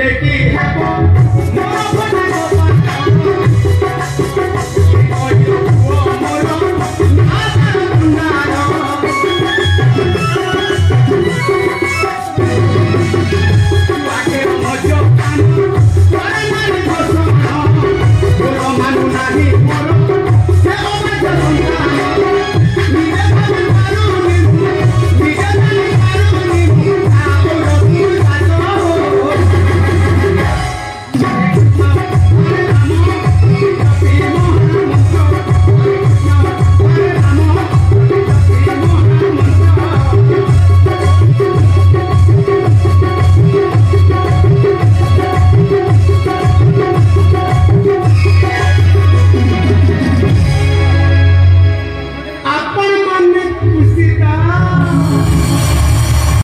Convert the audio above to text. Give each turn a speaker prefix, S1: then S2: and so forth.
S1: लेती है